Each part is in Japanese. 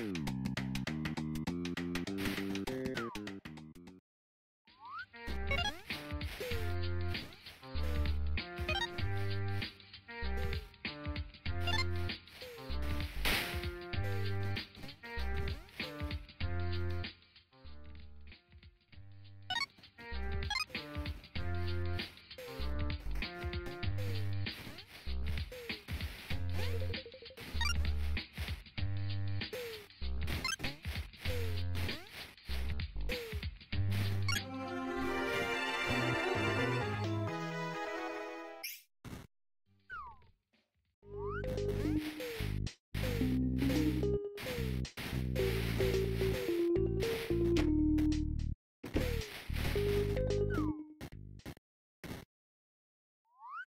Boom.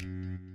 Mm-hmm.